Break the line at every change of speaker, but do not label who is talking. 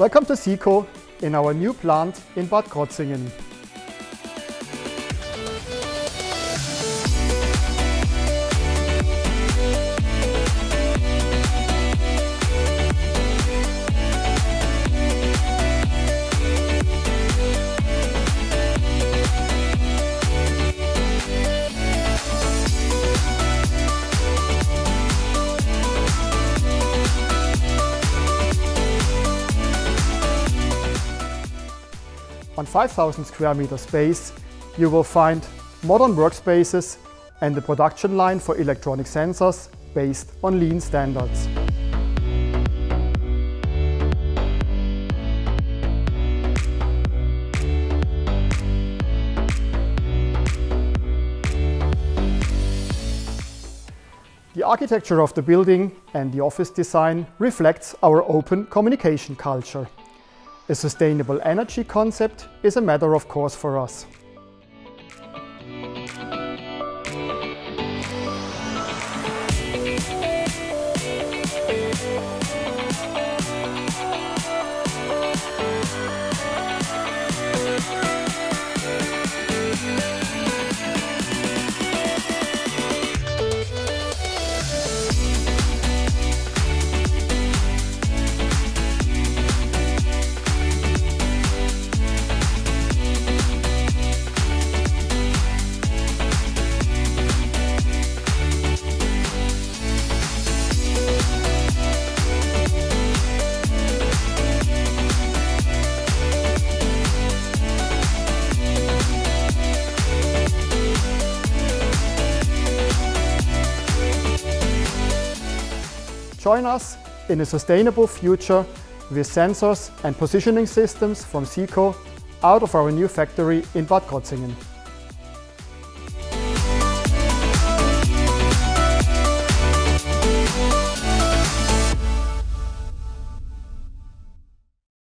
Welcome to SIKO in our new plant in Bad Krozingen. 5,000 square meter space, you will find modern workspaces and a production line for electronic sensors based on lean standards. The architecture of the building and the office design reflects our open communication culture. A sustainable energy concept is a matter of course for us. Join us in a sustainable future with sensors and positioning systems from SIKO out of our new factory in Bad Krozingen.